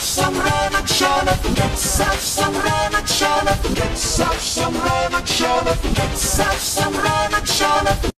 some Let's have some Let's have some Let's Get some